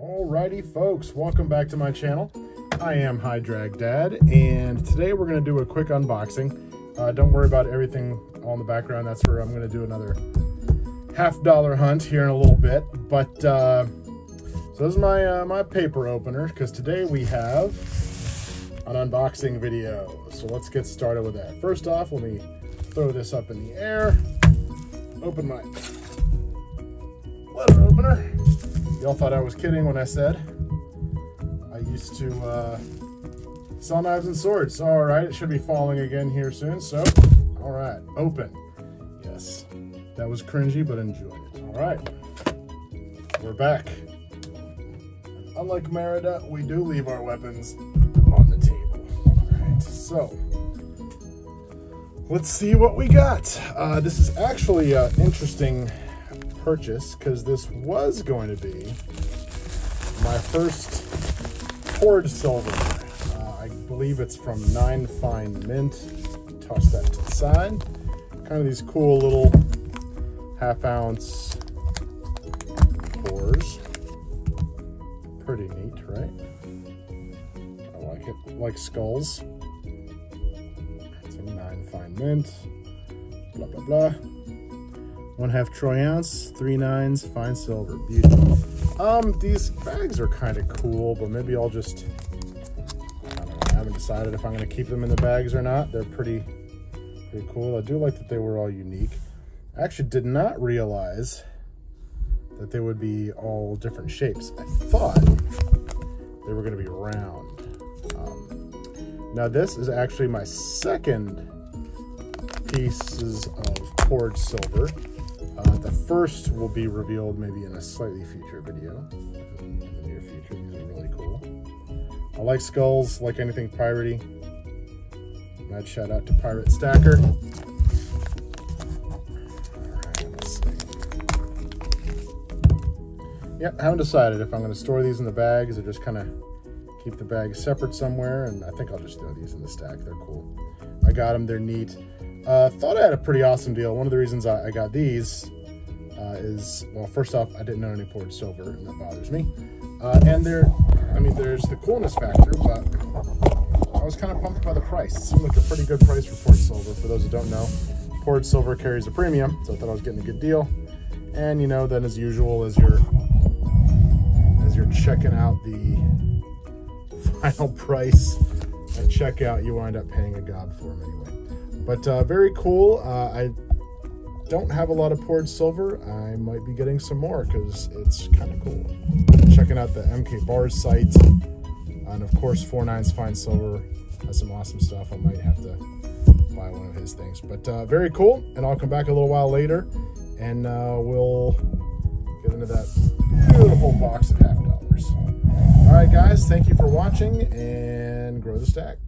Alrighty folks, welcome back to my channel. I am High Drag Dad, and today we're going to do a quick unboxing. Uh, don't worry about everything on the background, that's where I'm going to do another half dollar hunt here in a little bit. But, uh, so this is my, uh, my paper opener, because today we have an unboxing video. So let's get started with that. First off, let me throw this up in the air, open my letter opener. Y'all thought I was kidding when I said I used to uh, sell knives and swords. All right, it should be falling again here soon. So, all right, open. Yes, that was cringy, but enjoy it. All right, we're back. Unlike Merida, we do leave our weapons on the table. All right, so let's see what we got. Uh, this is actually an interesting purchase because this was going to be my first poured silver. Uh, I believe it's from Nine Fine Mint. Toss that to the side. Kind of these cool little half ounce pours. Pretty neat, right? I like it. Like skulls. Some Nine Fine Mint. Blah, blah, blah. One half troy ounce, three nines, fine silver, beautiful. Um, these bags are kind of cool, but maybe I'll just, I know, I haven't decided if I'm gonna keep them in the bags or not. They're pretty, pretty cool. I do like that they were all unique. I actually did not realize that they would be all different shapes. I thought they were gonna be round. Um, now this is actually my second pieces of poured silver. Uh, the first will be revealed maybe in a slightly future video. In the near future, these are really cool. I like skulls, like anything piratey. Mad shout out to Pirate Stacker. Yep, haven't decided if I'm going to store these in the bags or just kind of keep the bags separate somewhere. And I think I'll just throw these in the stack. They're cool. I got them. They're neat. Uh, thought I had a pretty awesome deal. One of the reasons I, I got these uh, is, well, first off, I didn't know any poured silver, and that bothers me. Uh, and there, I mean, there's the coolness factor, but I was kind of pumped by the price. It seemed like a pretty good price for poured silver. For those who don't know, poured silver carries a premium, so I thought I was getting a good deal. And you know, then as usual, as you're as you're checking out the final price at checkout, you wind up paying a gob for them anyway. But uh, very cool. Uh, I don't have a lot of poured silver. I might be getting some more because it's kind of cool. Checking out the MK Bars site. And of course, Four Nines Fine Silver has some awesome stuff. I might have to buy one of his things. But uh, very cool. And I'll come back a little while later and uh, we'll get into that beautiful box of half dollars. All right, guys, thank you for watching and grow the stack.